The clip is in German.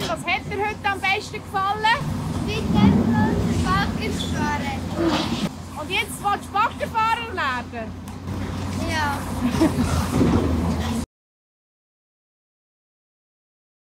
Was hat dir heute am besten gefallen? Bitte Bagger fahren. Und jetzt willst du Baggerfahrer werden? Ja.